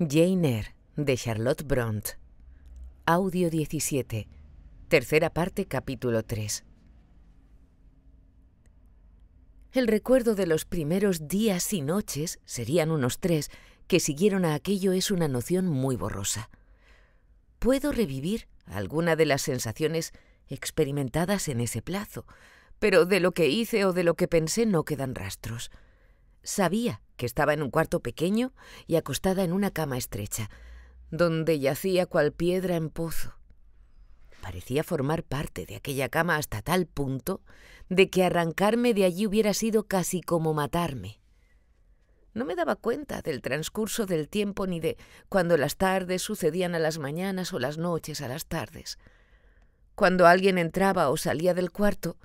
Jane Eyre, de Charlotte Bront. Audio 17. Tercera parte, capítulo 3. El recuerdo de los primeros días y noches, serían unos tres, que siguieron a aquello es una noción muy borrosa. Puedo revivir alguna de las sensaciones experimentadas en ese plazo, pero de lo que hice o de lo que pensé no quedan rastros. Sabía que estaba en un cuarto pequeño y acostada en una cama estrecha, donde yacía cual piedra en pozo. Parecía formar parte de aquella cama hasta tal punto de que arrancarme de allí hubiera sido casi como matarme. No me daba cuenta del transcurso del tiempo ni de cuando las tardes sucedían a las mañanas o las noches a las tardes. Cuando alguien entraba o salía del cuarto,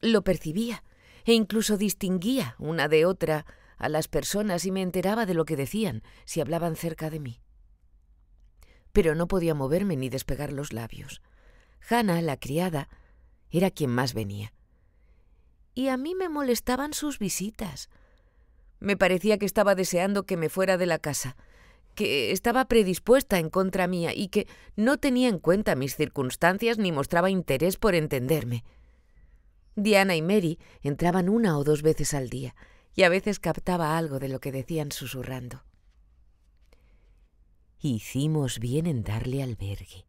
lo percibía e incluso distinguía una de otra a las personas y me enteraba de lo que decían si hablaban cerca de mí. Pero no podía moverme ni despegar los labios. Hannah, la criada, era quien más venía. Y a mí me molestaban sus visitas. Me parecía que estaba deseando que me fuera de la casa, que estaba predispuesta en contra mía y que no tenía en cuenta mis circunstancias ni mostraba interés por entenderme. Diana y Mary entraban una o dos veces al día, y a veces captaba algo de lo que decían susurrando. Hicimos bien en darle albergue.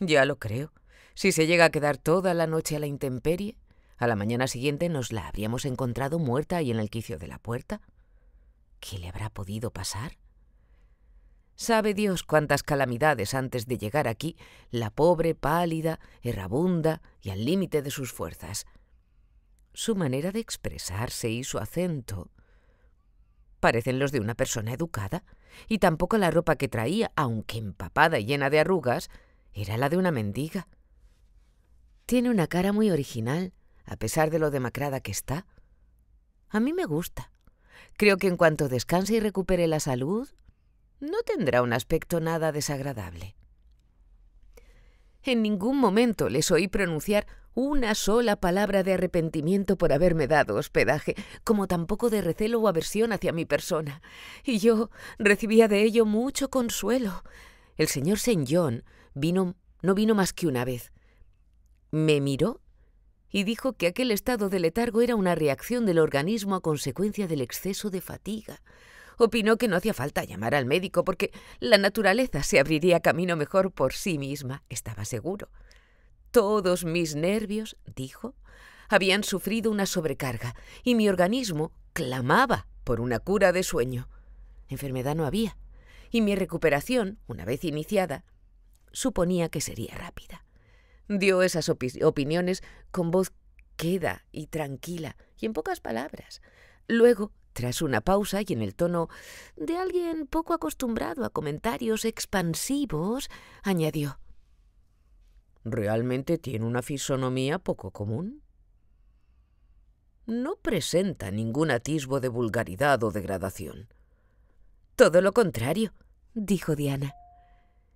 Ya lo creo. Si se llega a quedar toda la noche a la intemperie, a la mañana siguiente nos la habríamos encontrado muerta ahí en el quicio de la puerta. ¿Qué le habrá podido pasar? Sabe Dios cuántas calamidades antes de llegar aquí, la pobre, pálida, errabunda y al límite de sus fuerzas. Su manera de expresarse y su acento parecen los de una persona educada, y tampoco la ropa que traía, aunque empapada y llena de arrugas, era la de una mendiga. Tiene una cara muy original, a pesar de lo demacrada que está. A mí me gusta. Creo que en cuanto descanse y recupere la salud, no tendrá un aspecto nada desagradable. En ningún momento les oí pronunciar una sola palabra de arrepentimiento por haberme dado hospedaje, como tampoco de recelo o aversión hacia mi persona, y yo recibía de ello mucho consuelo. El señor Saint John vino no vino más que una vez. Me miró y dijo que aquel estado de letargo era una reacción del organismo a consecuencia del exceso de fatiga, opinó que no hacía falta llamar al médico porque la naturaleza se abriría camino mejor por sí misma, estaba seguro. Todos mis nervios, dijo, habían sufrido una sobrecarga y mi organismo clamaba por una cura de sueño. Enfermedad no había, y mi recuperación, una vez iniciada, suponía que sería rápida. Dio esas opiniones con voz queda y tranquila, y en pocas palabras. Luego tras una pausa y en el tono de alguien poco acostumbrado a comentarios expansivos, añadió Realmente tiene una fisonomía poco común. No presenta ningún atisbo de vulgaridad o degradación. Todo lo contrario, dijo Diana.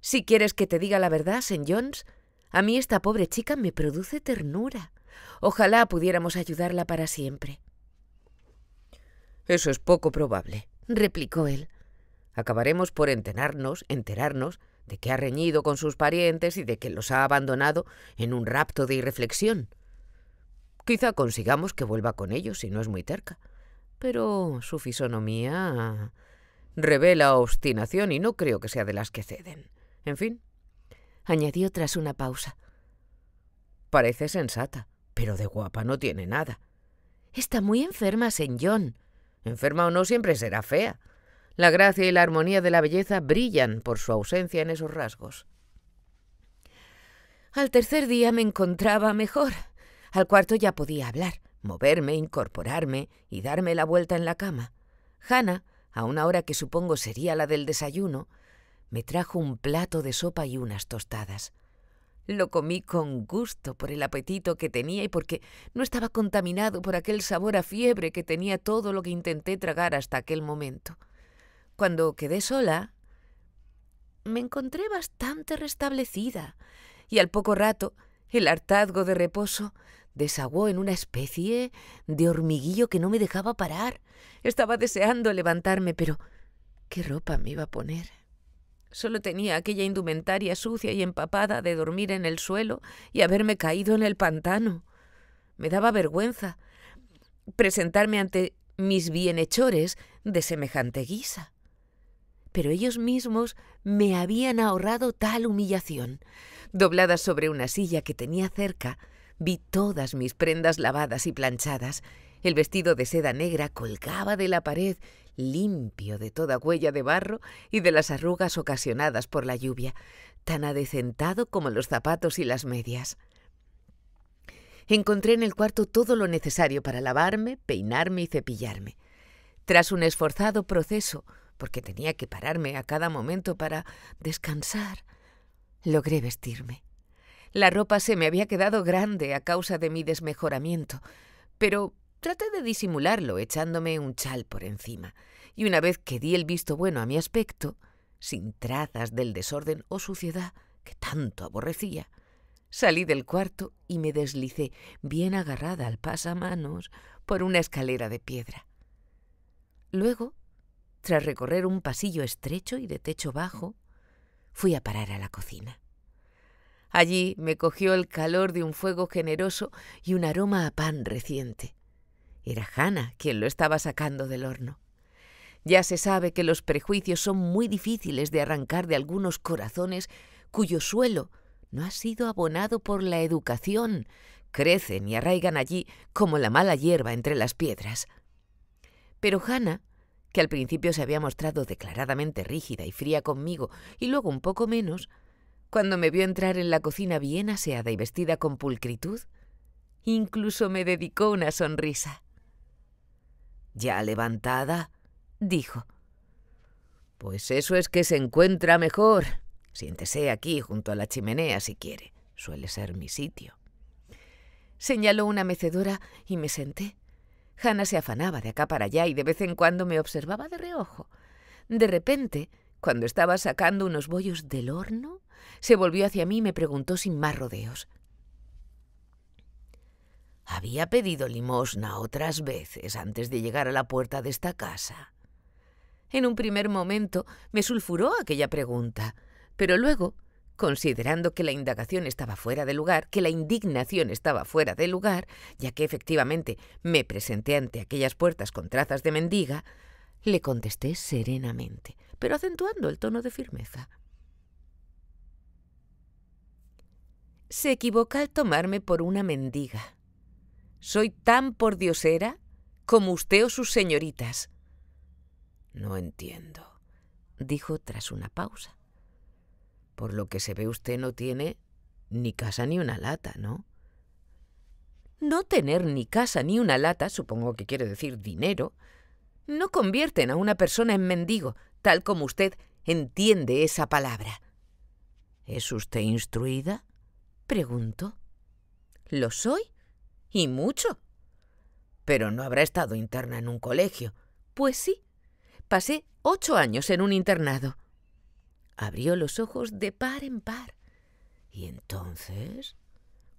Si quieres que te diga la verdad, St. A mí esta pobre chica me produce ternura. Ojalá pudiéramos ayudarla para siempre. Eso es poco probable, replicó él. Acabaremos por enterarnos, enterarnos de que ha reñido con sus parientes y de que los ha abandonado en un rapto de irreflexión. Quizá consigamos que vuelva con ellos si no es muy terca, pero su fisonomía revela obstinación y no creo que sea de las que ceden. En fin, añadió tras una pausa. Parece sensata, pero de guapa no tiene nada. Está muy enferma, señor Enferma o no siempre será fea. La gracia y la armonía de la belleza brillan por su ausencia en esos rasgos. Al tercer día me encontraba mejor. Al cuarto ya podía hablar, moverme, incorporarme y darme la vuelta en la cama. Hannah, a una hora que supongo sería la del desayuno, me trajo un plato de sopa y unas tostadas. Lo comí con gusto por el apetito que tenía y porque no estaba contaminado por aquel sabor a fiebre que tenía todo lo que intenté tragar hasta aquel momento. Cuando quedé sola, me encontré bastante restablecida y al poco rato el hartazgo de reposo desaguó en una especie de hormiguillo que no me dejaba parar. Estaba deseando levantarme, pero ¿Qué ropa me iba a poner? Solo tenía aquella indumentaria sucia y empapada de dormir en el suelo y haberme caído en el pantano. Me daba vergüenza presentarme ante mis bienhechores de semejante guisa. Pero ellos mismos me habían ahorrado tal humillación. Doblada sobre una silla que tenía cerca, vi todas mis prendas lavadas y planchadas. El vestido de seda negra colgaba de la pared limpio de toda huella de barro y de las arrugas ocasionadas por la lluvia, tan adecentado como los zapatos y las medias. Encontré en el cuarto todo lo necesario para lavarme, peinarme y cepillarme. Tras un esforzado proceso, porque tenía que pararme a cada momento para descansar, logré vestirme. La ropa se me había quedado grande a causa de mi desmejoramiento, pero Traté de disimularlo echándome un chal por encima, y una vez que di el visto bueno a mi aspecto, sin trazas del desorden o suciedad que tanto aborrecía, salí del cuarto y me deslicé, bien agarrada al pasamanos, por una escalera de piedra. Luego, tras recorrer un pasillo estrecho y de techo bajo, fui a parar a la cocina. Allí me cogió el calor de un fuego generoso y un aroma a pan reciente. Era Hannah quien lo estaba sacando del horno. Ya se sabe que los prejuicios son muy difíciles de arrancar de algunos corazones cuyo suelo no ha sido abonado por la educación, crecen y arraigan allí como la mala hierba entre las piedras. Pero Hannah, que al principio se había mostrado declaradamente rígida y fría conmigo y luego un poco menos, cuando me vio entrar en la cocina bien aseada y vestida con pulcritud, incluso me dedicó una sonrisa. ¿Ya levantada? dijo. Pues eso es que se encuentra mejor. Siéntese aquí junto a la chimenea si quiere. Suele ser mi sitio. Señaló una mecedora y me senté. Hanna se afanaba de acá para allá y de vez en cuando me observaba de reojo. De repente, cuando estaba sacando unos bollos del horno, se volvió hacia mí y me preguntó sin más rodeos. Había pedido limosna otras veces antes de llegar a la puerta de esta casa. En un primer momento me sulfuró aquella pregunta, pero luego, considerando que la indagación estaba fuera de lugar, que la indignación estaba fuera de lugar, ya que efectivamente me presenté ante aquellas puertas con trazas de mendiga, le contesté serenamente, pero acentuando el tono de firmeza. Se equivoca al tomarme por una mendiga. Soy tan pordiosera como usted o sus señoritas. No entiendo, dijo tras una pausa. Por lo que se ve usted no tiene ni casa ni una lata, ¿no? No tener ni casa ni una lata, supongo que quiere decir dinero, no convierten a una persona en mendigo, tal como usted entiende esa palabra. ¿Es usted instruida? preguntó. ¿Lo soy? Y mucho. Pero no habrá estado interna en un colegio. Pues sí. Pasé ocho años en un internado. Abrió los ojos de par en par. ¿Y entonces?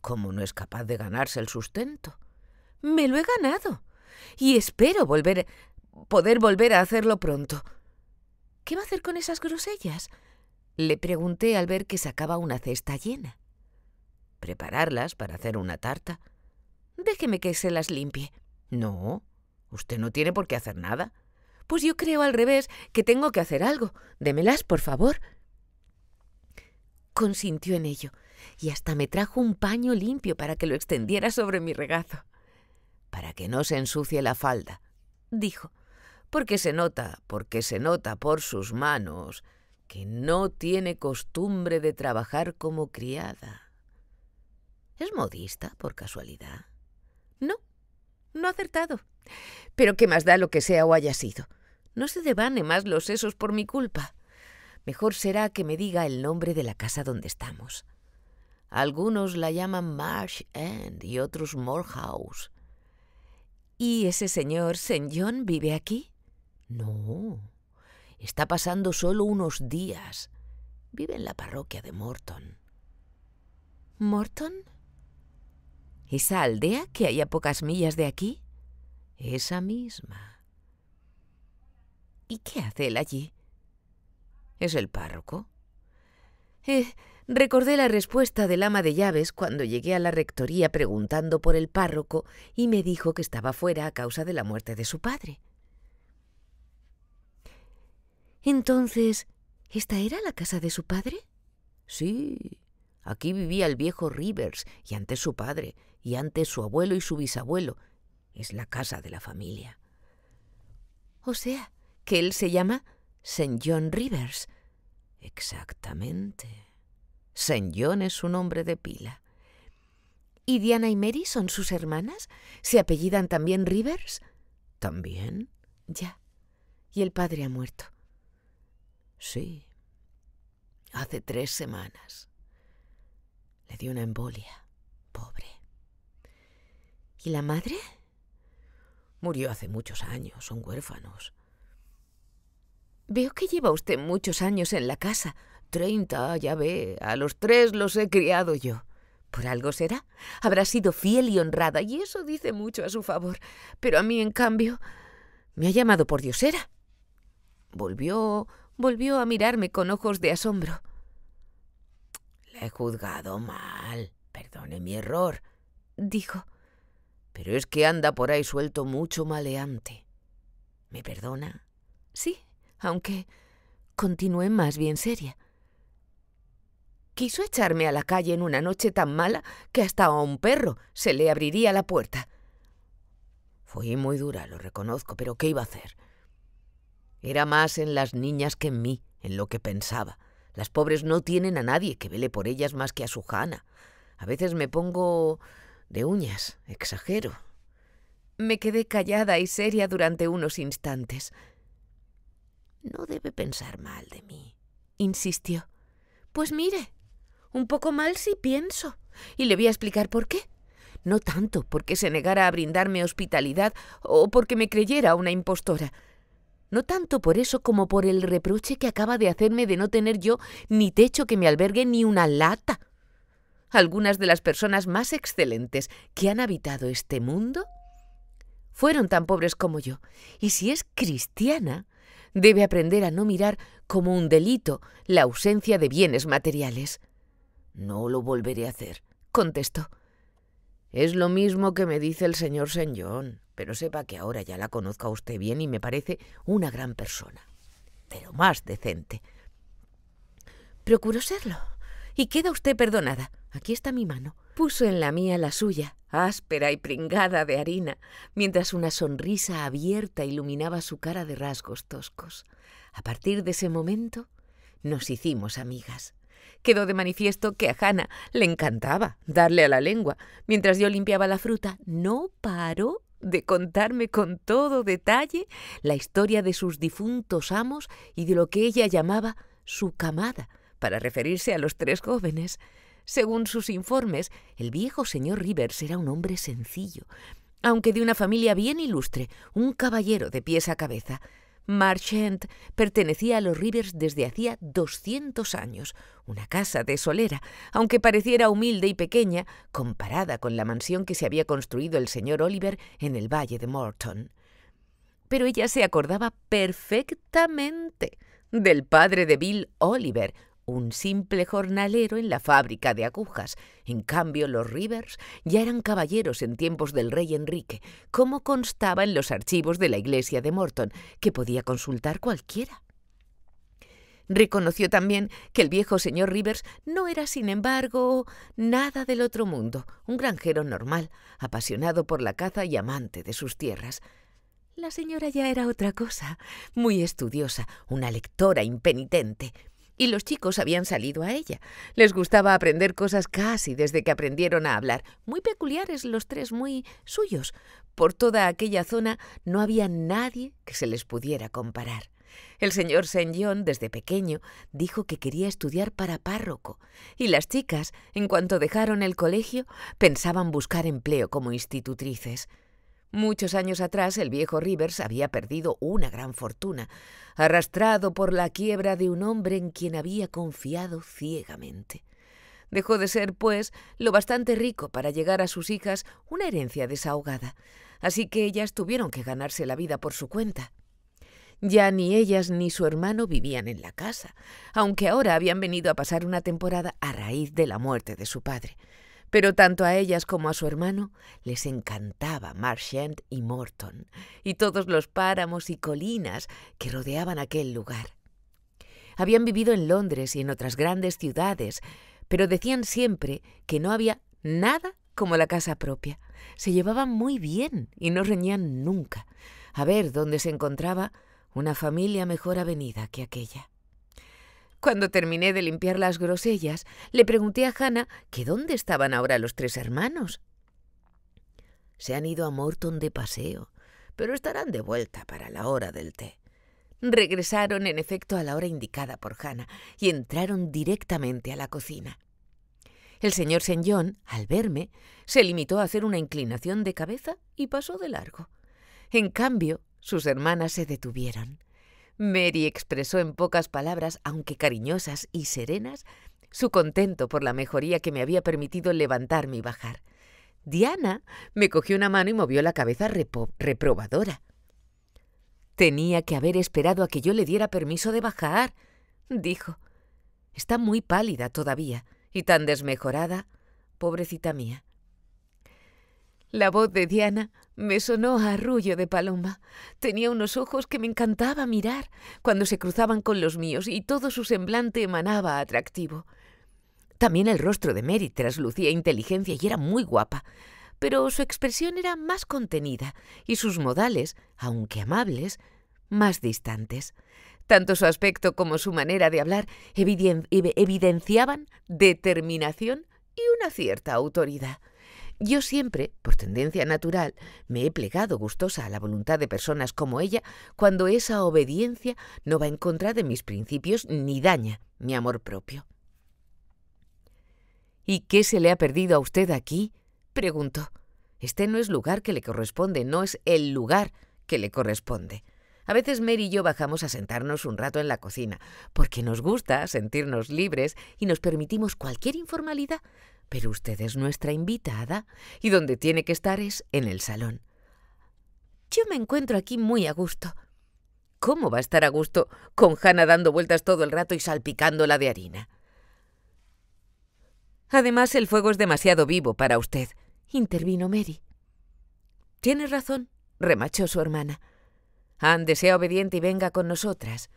¿Cómo no es capaz de ganarse el sustento? Me lo he ganado. Y espero volver poder volver a hacerlo pronto. ¿Qué va a hacer con esas grosellas? Le pregunté al ver que sacaba una cesta llena. Prepararlas para hacer una tarta. Déjeme que se las limpie. No, usted no tiene por qué hacer nada. Pues yo creo al revés que tengo que hacer algo. Démelas, por favor. Consintió en ello, y hasta me trajo un paño limpio para que lo extendiera sobre mi regazo. Para que no se ensucie la falda, dijo, porque se nota, porque se nota por sus manos que no tiene costumbre de trabajar como criada. ¿Es modista, por casualidad? No, no acertado. Pero qué más da lo que sea o haya sido. No se devane más los sesos por mi culpa. Mejor será que me diga el nombre de la casa donde estamos. Algunos la llaman Marsh End y otros Morehouse. ¿Y ese señor St. John vive aquí? No. Está pasando solo unos días. Vive en la parroquia de Morton. ¿Morton? ¿Esa aldea que hay a pocas millas de aquí? Esa misma. ¿Y qué hace él allí? Es el párroco. Eh, recordé la respuesta del ama de llaves cuando llegué a la rectoría preguntando por el párroco y me dijo que estaba fuera a causa de la muerte de su padre. Entonces, ¿esta era la casa de su padre? Sí, aquí vivía el viejo Rivers y antes su padre, y antes su abuelo y su bisabuelo. Es la casa de la familia. O sea, que él se llama St. John Rivers. Exactamente. St. John es su nombre de pila. ¿Y Diana y Mary son sus hermanas? ¿Se apellidan también Rivers? ¿También? Ya. Y el padre ha muerto. Sí. Hace tres semanas. Le dio una embolia. Pobre. ¿Y la madre? Murió hace muchos años. Son huérfanos. Veo que lleva usted muchos años en la casa. Treinta, ya ve. A los tres los he criado yo. Por algo será. Habrá sido fiel y honrada, y eso dice mucho a su favor. Pero a mí, en cambio, me ha llamado por diosera. Volvió, volvió a mirarme con ojos de asombro. Le he juzgado mal. Perdone mi error, dijo. Pero es que anda por ahí suelto mucho maleante. ¿Me perdona? Sí, aunque continué más bien seria. Quiso echarme a la calle en una noche tan mala que hasta a un perro se le abriría la puerta. Fui muy dura, lo reconozco, pero ¿qué iba a hacer? Era más en las niñas que en mí, en lo que pensaba. Las pobres no tienen a nadie que vele por ellas más que a su Jana. A veces me pongo de uñas, exagero. Me quedé callada y seria durante unos instantes. No debe pensar mal de mí, insistió. Pues mire, un poco mal sí pienso. Y le voy a explicar por qué. No tanto porque se negara a brindarme hospitalidad o porque me creyera una impostora. No tanto por eso como por el reproche que acaba de hacerme de no tener yo ni techo que me albergue ni una lata. Algunas de las personas más excelentes que han habitado este mundo fueron tan pobres como yo. Y si es cristiana, debe aprender a no mirar como un delito la ausencia de bienes materiales. No lo volveré a hacer, contestó. Es lo mismo que me dice el señor John, pero sepa que ahora ya la conozco a usted bien y me parece una gran persona, pero más decente. Procuro serlo. Y queda usted perdonada. Aquí está mi mano. Puso en la mía la suya, áspera y pringada de harina, mientras una sonrisa abierta iluminaba su cara de rasgos toscos. A partir de ese momento nos hicimos amigas. Quedó de manifiesto que a Hannah le encantaba darle a la lengua. Mientras yo limpiaba la fruta, no paró de contarme con todo detalle la historia de sus difuntos amos y de lo que ella llamaba su camada, para referirse a los tres jóvenes. Según sus informes, el viejo señor Rivers era un hombre sencillo, aunque de una familia bien ilustre, un caballero de pies a cabeza. Marchant pertenecía a los Rivers desde hacía doscientos años, una casa de solera, aunque pareciera humilde y pequeña comparada con la mansión que se había construido el señor Oliver en el valle de Morton. Pero ella se acordaba perfectamente del padre de Bill Oliver, un simple jornalero en la fábrica de agujas. En cambio, los Rivers ya eran caballeros en tiempos del rey Enrique, como constaba en los archivos de la iglesia de Morton, que podía consultar cualquiera. Reconoció también que el viejo señor Rivers no era, sin embargo, nada del otro mundo, un granjero normal, apasionado por la caza y amante de sus tierras. La señora ya era otra cosa, muy estudiosa, una lectora impenitente, y los chicos habían salido a ella. Les gustaba aprender cosas casi desde que aprendieron a hablar, muy peculiares los tres, muy suyos. Por toda aquella zona no había nadie que se les pudiera comparar. El señor St. John, desde pequeño, dijo que quería estudiar para párroco, y las chicas, en cuanto dejaron el colegio, pensaban buscar empleo como institutrices. Muchos años atrás el viejo Rivers había perdido una gran fortuna, arrastrado por la quiebra de un hombre en quien había confiado ciegamente. Dejó de ser, pues, lo bastante rico para llegar a sus hijas una herencia desahogada, así que ellas tuvieron que ganarse la vida por su cuenta. Ya ni ellas ni su hermano vivían en la casa, aunque ahora habían venido a pasar una temporada a raíz de la muerte de su padre. Pero tanto a ellas como a su hermano les encantaba Marchand y Morton y todos los páramos y colinas que rodeaban aquel lugar. Habían vivido en Londres y en otras grandes ciudades, pero decían siempre que no había nada como la casa propia. Se llevaban muy bien y no reñían nunca. A ver dónde se encontraba una familia mejor avenida que aquella. Cuando terminé de limpiar las grosellas, le pregunté a Hannah que dónde estaban ahora los tres hermanos. Se han ido a Morton de paseo, pero estarán de vuelta para la hora del té. Regresaron en efecto a la hora indicada por Hannah y entraron directamente a la cocina. El señor St. John, al verme, se limitó a hacer una inclinación de cabeza y pasó de largo. En cambio, sus hermanas se detuvieron. Mary expresó en pocas palabras, aunque cariñosas y serenas, su contento por la mejoría que me había permitido levantarme y bajar. Diana me cogió una mano y movió la cabeza reprobadora. Tenía que haber esperado a que yo le diera permiso de bajar, dijo. Está muy pálida todavía y tan desmejorada, pobrecita mía. La voz de Diana me sonó a arrullo de paloma. Tenía unos ojos que me encantaba mirar cuando se cruzaban con los míos y todo su semblante emanaba atractivo. También el rostro de Mary traslucía inteligencia y era muy guapa pero su expresión era más contenida y sus modales, aunque amables, más distantes. Tanto su aspecto como su manera de hablar evidenciaban determinación y una cierta autoridad. Yo siempre, por tendencia natural, me he plegado gustosa a la voluntad de personas como ella cuando esa obediencia no va en contra de mis principios ni daña mi amor propio. ¿Y qué se le ha perdido a usted aquí? preguntó. Este no es lugar que le corresponde, no es el lugar que le corresponde. A veces Mary y yo bajamos a sentarnos un rato en la cocina, porque nos gusta sentirnos libres y nos permitimos cualquier informalidad, pero usted es nuestra invitada y donde tiene que estar es en el salón. Yo me encuentro aquí muy a gusto. ¿Cómo va a estar a gusto con Hannah dando vueltas todo el rato y salpicándola de harina? Además, el fuego es demasiado vivo para usted intervino Mary. Tienes razón, remachó su hermana. Anne sea obediente y venga con nosotras.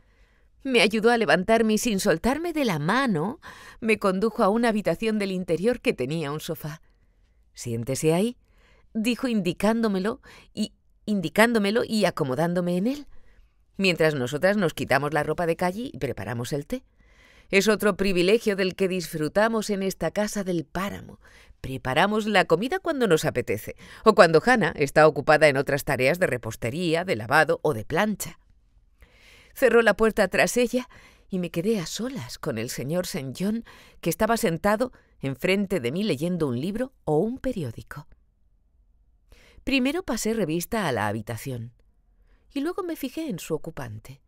Me ayudó a levantarme y sin soltarme de la mano, me condujo a una habitación del interior que tenía un sofá. Siéntese ahí, dijo indicándomelo y indicándomelo y acomodándome en él, mientras nosotras nos quitamos la ropa de calle y preparamos el té. Es otro privilegio del que disfrutamos en esta casa del páramo. Preparamos la comida cuando nos apetece, o cuando Hannah está ocupada en otras tareas de repostería, de lavado o de plancha. Cerró la puerta tras ella y me quedé a solas con el señor St. John, que estaba sentado enfrente de mí leyendo un libro o un periódico. Primero pasé revista a la habitación y luego me fijé en su ocupante.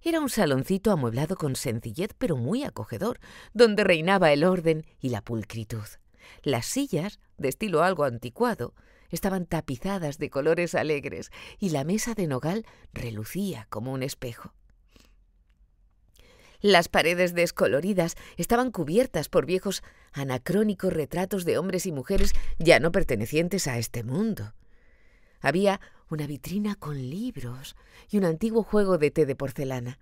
Era un saloncito amueblado con sencillez pero muy acogedor, donde reinaba el orden y la pulcritud. Las sillas, de estilo algo anticuado, estaban tapizadas de colores alegres y la mesa de nogal relucía como un espejo. Las paredes descoloridas estaban cubiertas por viejos anacrónicos retratos de hombres y mujeres ya no pertenecientes a este mundo. Había una vitrina con libros y un antiguo juego de té de porcelana.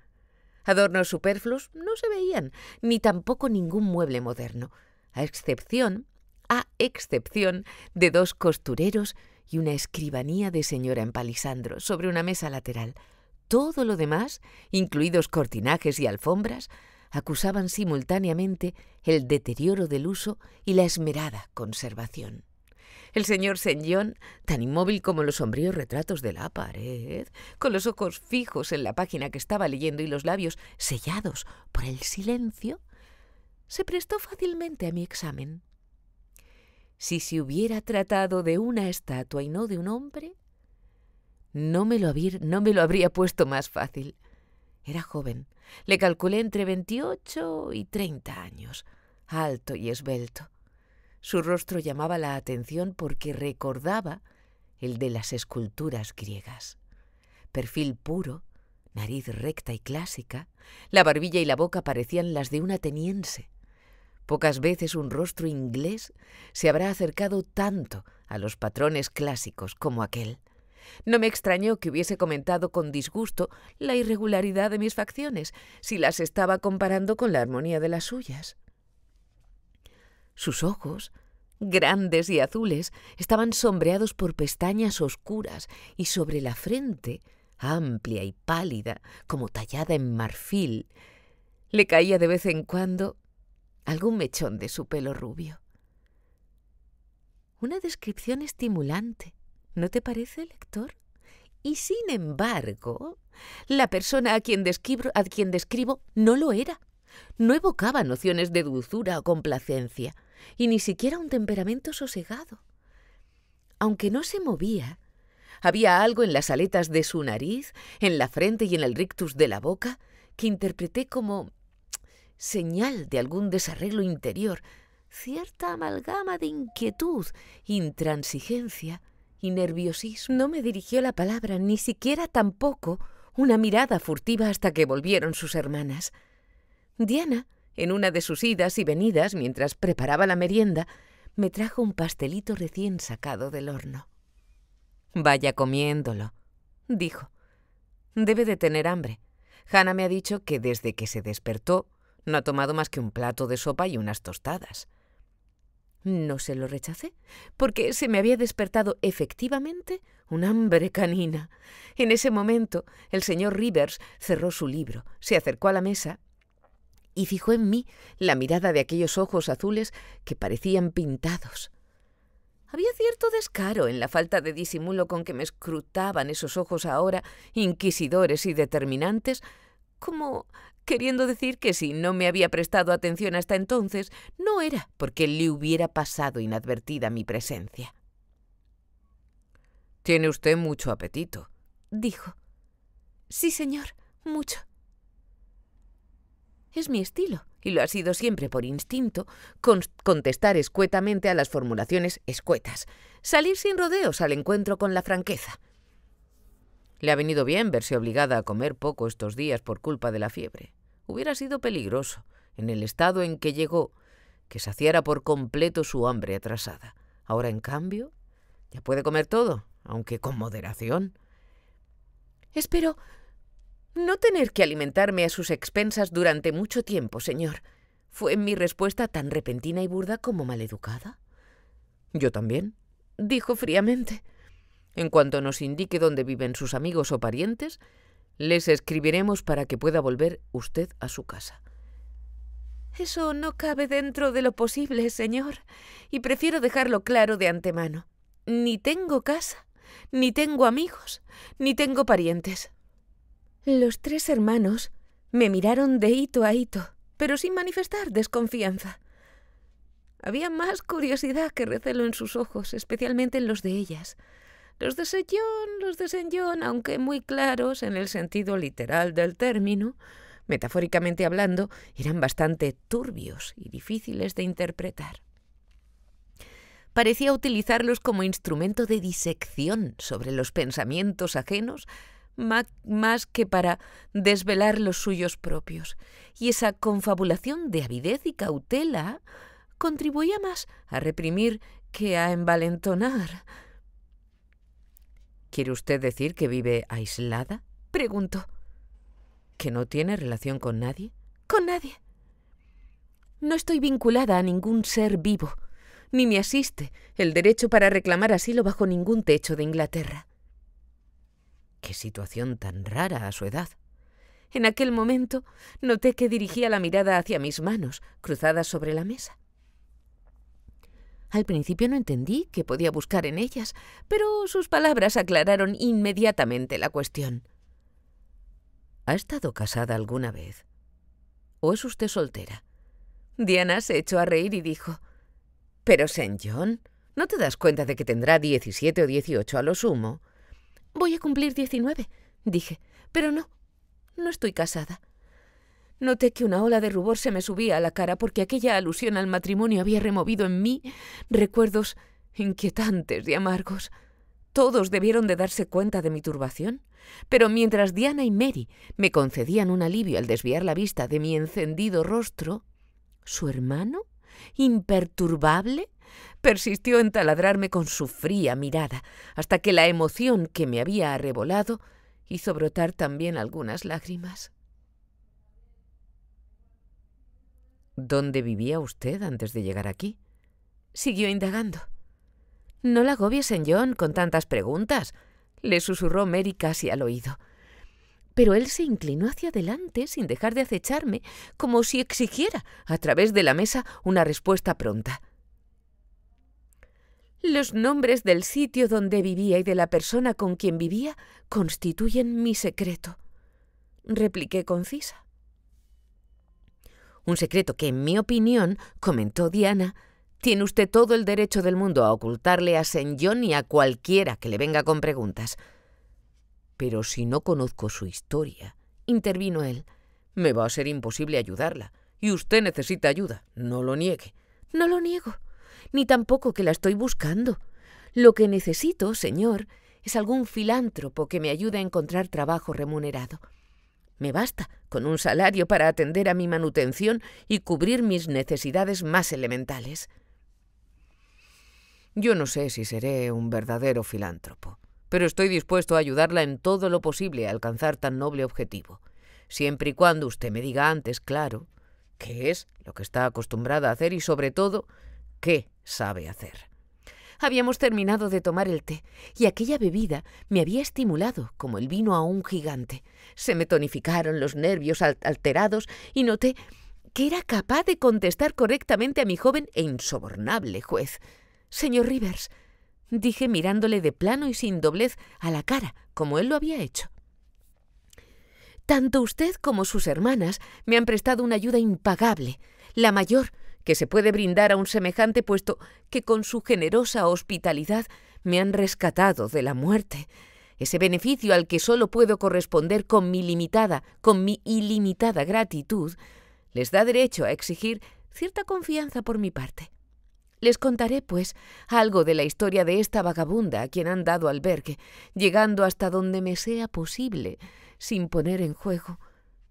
Adornos superfluos no se veían, ni tampoco ningún mueble moderno, a excepción, a excepción de dos costureros y una escribanía de señora en palisandro sobre una mesa lateral. Todo lo demás, incluidos cortinajes y alfombras, acusaban simultáneamente el deterioro del uso y la esmerada conservación. El señor John, tan inmóvil como los sombríos retratos de la pared, con los ojos fijos en la página que estaba leyendo y los labios sellados por el silencio, se prestó fácilmente a mi examen. Si se hubiera tratado de una estatua y no de un hombre, no me lo, no me lo habría puesto más fácil. Era joven, le calculé entre veintiocho y treinta años, alto y esbelto. Su rostro llamaba la atención porque recordaba el de las esculturas griegas. perfil puro, nariz recta y clásica, la barbilla y la boca parecían las de un ateniense. Pocas veces un rostro inglés se habrá acercado tanto a los patrones clásicos como aquel. No me extrañó que hubiese comentado con disgusto la irregularidad de mis facciones, si las estaba comparando con la armonía de las suyas. Sus ojos, grandes y azules, estaban sombreados por pestañas oscuras y sobre la frente, amplia y pálida, como tallada en marfil, le caía de vez en cuando algún mechón de su pelo rubio. Una descripción estimulante, ¿no te parece, lector? Y sin embargo, la persona a quien, describo, a quien describo no lo era. No evocaba nociones de dulzura o complacencia, y ni siquiera un temperamento sosegado. Aunque no se movía, había algo en las aletas de su nariz, en la frente y en el rictus de la boca, que interpreté como señal de algún desarreglo interior, cierta amalgama de inquietud, intransigencia y nerviosismo. No me dirigió la palabra, ni siquiera tampoco una mirada furtiva hasta que volvieron sus hermanas. Diana, en una de sus idas y venidas mientras preparaba la merienda, me trajo un pastelito recién sacado del horno. Vaya comiéndolo, dijo. Debe de tener hambre. Hannah me ha dicho que desde que se despertó no ha tomado más que un plato de sopa y unas tostadas. No se lo rechacé, porque se me había despertado efectivamente un hambre canina. En ese momento, el señor Rivers cerró su libro, se acercó a la mesa y fijó en mí la mirada de aquellos ojos azules que parecían pintados. Había cierto descaro en la falta de disimulo con que me escrutaban esos ojos ahora, inquisidores y determinantes, como queriendo decir que si no me había prestado atención hasta entonces, no era porque le hubiera pasado inadvertida mi presencia. Tiene usted mucho apetito, dijo. Sí, señor, mucho. Es mi estilo, y lo ha sido siempre por instinto, contestar escuetamente a las formulaciones escuetas, salir sin rodeos al encuentro con la franqueza. Le ha venido bien verse obligada a comer poco estos días por culpa de la fiebre. Hubiera sido peligroso, en el estado en que llegó, que saciara por completo su hambre atrasada. Ahora, en cambio, ya puede comer todo, aunque con moderación. Espero no tener que alimentarme a sus expensas durante mucho tiempo, señor. ¿Fue mi respuesta tan repentina y burda como maleducada? Yo también, dijo fríamente. En cuanto nos indique dónde viven sus amigos o parientes, les escribiremos para que pueda volver usted a su casa. Eso no cabe dentro de lo posible, señor, y prefiero dejarlo claro de antemano. Ni tengo casa, ni tengo amigos, ni tengo parientes. Los tres hermanos me miraron de hito a hito, pero sin manifestar desconfianza. Había más curiosidad que recelo en sus ojos, especialmente en los de ellas. Los de Sejón, los de Señón, aunque muy claros en el sentido literal del término, metafóricamente hablando, eran bastante turbios y difíciles de interpretar. Parecía utilizarlos como instrumento de disección sobre los pensamientos ajenos más que para desvelar los suyos propios, y esa confabulación de avidez y cautela contribuía más a reprimir que a envalentonar. ¿Quiere usted decir que vive aislada? Preguntó. ¿Que no tiene relación con nadie? Con nadie. No estoy vinculada a ningún ser vivo, ni me asiste el derecho para reclamar asilo bajo ningún techo de Inglaterra. Qué situación tan rara a su edad. En aquel momento noté que dirigía la mirada hacia mis manos, cruzadas sobre la mesa. Al principio no entendí qué podía buscar en ellas, pero sus palabras aclararon inmediatamente la cuestión. ¿Ha estado casada alguna vez? ¿O es usted soltera? Diana se echó a reír y dijo Pero, St. John, ¿no te das cuenta de que tendrá diecisiete o dieciocho a lo sumo? Voy a cumplir diecinueve, dije, pero no, no estoy casada. Noté que una ola de rubor se me subía a la cara porque aquella alusión al matrimonio había removido en mí recuerdos inquietantes y amargos. Todos debieron de darse cuenta de mi turbación, pero mientras Diana y Mary me concedían un alivio al desviar la vista de mi encendido rostro, su hermano, imperturbable, persistió en taladrarme con su fría mirada, hasta que la emoción que me había arrebolado hizo brotar también algunas lágrimas. ¿Dónde vivía usted antes de llegar aquí? Siguió indagando. No la agobies John con tantas preguntas, le susurró Mary casi al oído. Pero él se inclinó hacia adelante sin dejar de acecharme, como si exigiera, a través de la mesa, una respuesta pronta. Los nombres del sitio donde vivía y de la persona con quien vivía constituyen mi secreto, repliqué concisa. Un secreto que, en mi opinión, comentó Diana, tiene usted todo el derecho del mundo a ocultarle a St. John y a cualquiera que le venga con preguntas. Pero si no conozco su historia, intervino él, me va a ser imposible ayudarla. Y usted necesita ayuda, no lo niegue. No lo niego, ni tampoco que la estoy buscando. Lo que necesito, señor, es algún filántropo que me ayude a encontrar trabajo remunerado. Me basta con un salario para atender a mi manutención y cubrir mis necesidades más elementales. Yo no sé si seré un verdadero filántropo, pero estoy dispuesto a ayudarla en todo lo posible a alcanzar tan noble objetivo, siempre y cuando usted me diga antes, claro, qué es lo que está acostumbrada a hacer y, sobre todo, qué sabe hacer. Habíamos terminado de tomar el té, y aquella bebida me había estimulado como el vino a un gigante. Se me tonificaron los nervios alterados y noté que era capaz de contestar correctamente a mi joven e insobornable juez. Señor Rivers, dije mirándole de plano y sin doblez a la cara, como él lo había hecho. Tanto usted como sus hermanas me han prestado una ayuda impagable, la mayor que se puede brindar a un semejante, puesto que con su generosa hospitalidad me han rescatado de la muerte. Ese beneficio al que solo puedo corresponder con mi limitada, con mi ilimitada gratitud, les da derecho a exigir cierta confianza por mi parte. Les contaré, pues, algo de la historia de esta vagabunda a quien han dado albergue, llegando hasta donde me sea posible, sin poner en juego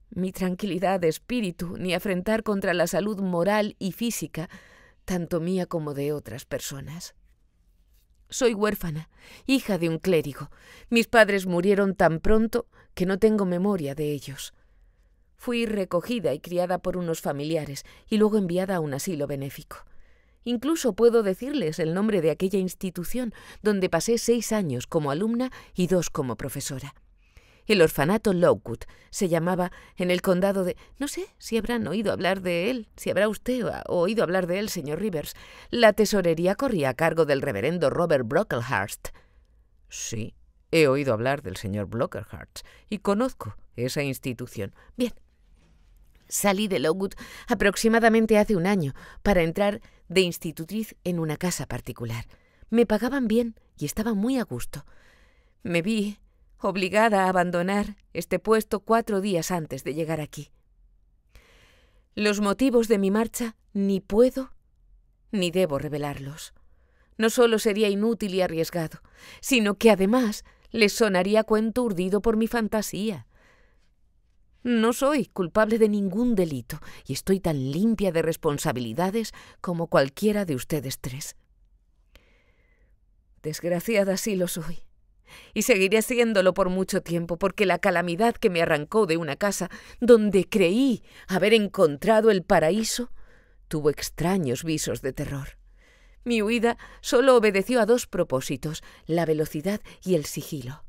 mi tranquilidad de espíritu, ni afrentar contra la salud moral y física, tanto mía como de otras personas. Soy huérfana, hija de un clérigo. Mis padres murieron tan pronto que no tengo memoria de ellos. Fui recogida y criada por unos familiares y luego enviada a un asilo benéfico. Incluso puedo decirles el nombre de aquella institución donde pasé seis años como alumna y dos como profesora. El orfanato Lockwood se llamaba en el condado de... No sé si habrán oído hablar de él, si habrá usted oído hablar de él, señor Rivers. La tesorería corría a cargo del reverendo Robert Brocklehurst. Sí, he oído hablar del señor Brocklehurst y conozco esa institución. Bien. Salí de Lockwood aproximadamente hace un año para entrar de institutriz en una casa particular. Me pagaban bien y estaba muy a gusto. Me vi obligada a abandonar este puesto cuatro días antes de llegar aquí. Los motivos de mi marcha ni puedo ni debo revelarlos. No solo sería inútil y arriesgado, sino que además les sonaría cuento urdido por mi fantasía. No soy culpable de ningún delito y estoy tan limpia de responsabilidades como cualquiera de ustedes tres. Desgraciada sí lo soy y seguiré haciéndolo por mucho tiempo, porque la calamidad que me arrancó de una casa donde creí haber encontrado el paraíso tuvo extraños visos de terror. Mi huida solo obedeció a dos propósitos, la velocidad y el sigilo.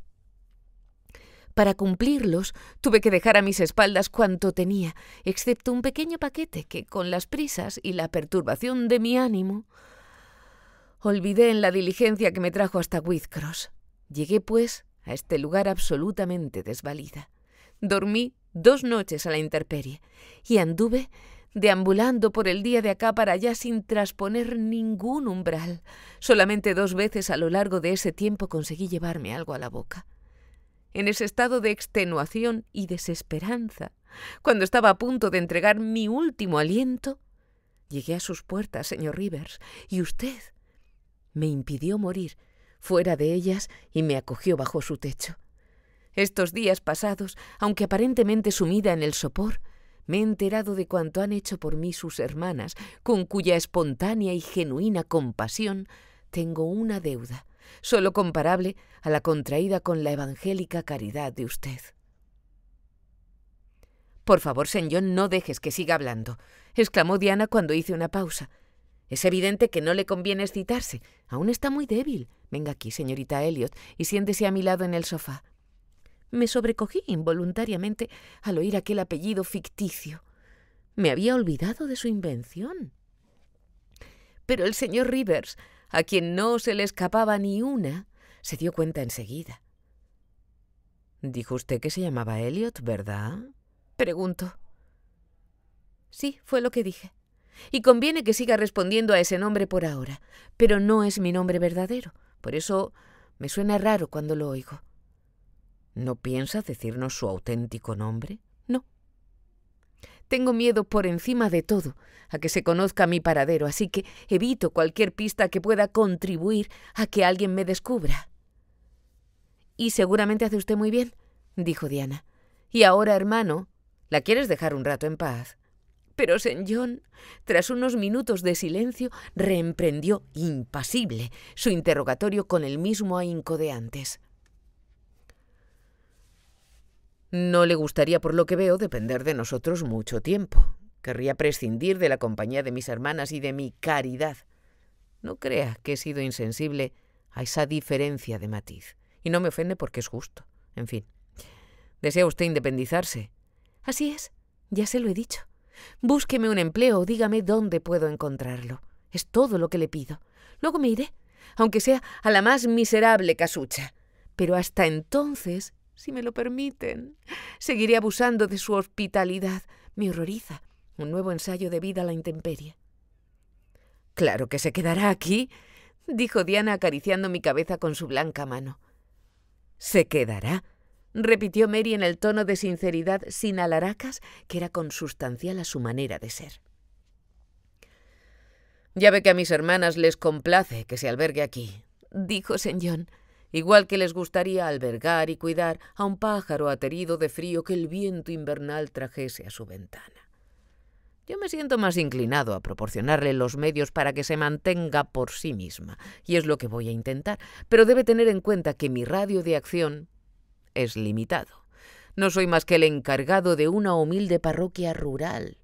Para cumplirlos tuve que dejar a mis espaldas cuanto tenía, excepto un pequeño paquete que, con las prisas y la perturbación de mi ánimo, olvidé en la diligencia que me trajo hasta Whitcross. Llegué, pues, a este lugar absolutamente desvalida. Dormí dos noches a la intemperie y anduve deambulando por el día de acá para allá sin trasponer ningún umbral. Solamente dos veces a lo largo de ese tiempo conseguí llevarme algo a la boca. En ese estado de extenuación y desesperanza, cuando estaba a punto de entregar mi último aliento, llegué a sus puertas, señor Rivers, y usted me impidió morir fuera de ellas y me acogió bajo su techo. Estos días pasados, aunque aparentemente sumida en el sopor, me he enterado de cuanto han hecho por mí sus hermanas, con cuya espontánea y genuina compasión tengo una deuda, sólo comparable a la contraída con la evangélica caridad de usted. Por favor, señor, no dejes que siga hablando, exclamó Diana cuando hice una pausa. Es evidente que no le conviene excitarse. Aún está muy débil. Venga aquí, señorita Elliot, y siéntese a mi lado en el sofá. Me sobrecogí involuntariamente al oír aquel apellido ficticio. Me había olvidado de su invención. Pero el señor Rivers, a quien no se le escapaba ni una, se dio cuenta enseguida. Dijo usted que se llamaba Elliot, ¿verdad? Preguntó. Sí, fue lo que dije. Y conviene que siga respondiendo a ese nombre por ahora, pero no es mi nombre verdadero. Por eso me suena raro cuando lo oigo. ¿No piensa decirnos su auténtico nombre? No. Tengo miedo por encima de todo a que se conozca mi paradero, así que evito cualquier pista que pueda contribuir a que alguien me descubra. Y seguramente hace usted muy bien, dijo Diana. Y ahora, hermano, ¿la quieres dejar un rato en paz? Pero St. John, tras unos minutos de silencio, reemprendió, impasible, su interrogatorio con el mismo ahínco de antes. No le gustaría, por lo que veo, depender de nosotros mucho tiempo. Querría prescindir de la compañía de mis hermanas y de mi caridad. No crea que he sido insensible a esa diferencia de matiz. Y no me ofende porque es justo. En fin. ¿Desea usted independizarse? Así es. Ya se lo he dicho. Búsqueme un empleo o dígame dónde puedo encontrarlo. Es todo lo que le pido. Luego me iré, aunque sea a la más miserable casucha. Pero hasta entonces, si me lo permiten, seguiré abusando de su hospitalidad. Me horroriza un nuevo ensayo de vida a la intemperie. Claro que se quedará aquí, dijo Diana acariciando mi cabeza con su blanca mano. Se quedará, repitió Mary en el tono de sinceridad sin alaracas que era consustancial a su manera de ser. Ya ve que a mis hermanas les complace que se albergue aquí, dijo St. John, igual que les gustaría albergar y cuidar a un pájaro aterido de frío que el viento invernal trajese a su ventana. Yo me siento más inclinado a proporcionarle los medios para que se mantenga por sí misma, y es lo que voy a intentar, pero debe tener en cuenta que mi radio de acción es limitado. No soy más que el encargado de una humilde parroquia rural.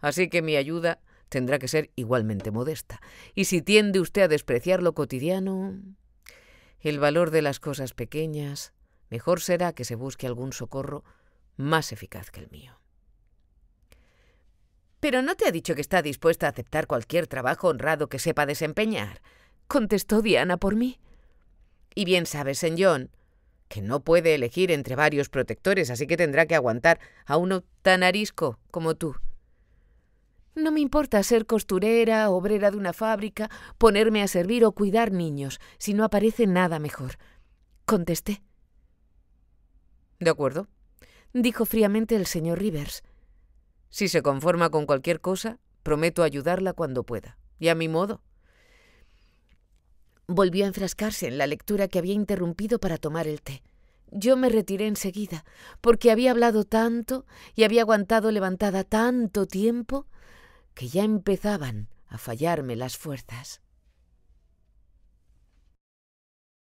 Así que mi ayuda tendrá que ser igualmente modesta. Y si tiende usted a despreciar lo cotidiano, el valor de las cosas pequeñas, mejor será que se busque algún socorro más eficaz que el mío. Pero no te ha dicho que está dispuesta a aceptar cualquier trabajo honrado que sepa desempeñar, contestó Diana por mí. Y bien sabes, John, que no puede elegir entre varios protectores, así que tendrá que aguantar a uno tan arisco como tú. No me importa ser costurera, obrera de una fábrica, ponerme a servir o cuidar niños, si no aparece nada mejor. Contesté. De acuerdo, dijo fríamente el señor Rivers. Si se conforma con cualquier cosa, prometo ayudarla cuando pueda, y a mi modo. Volvió a enfrascarse en la lectura que había interrumpido para tomar el té. Yo me retiré enseguida, porque había hablado tanto y había aguantado levantada tanto tiempo que ya empezaban a fallarme las fuerzas.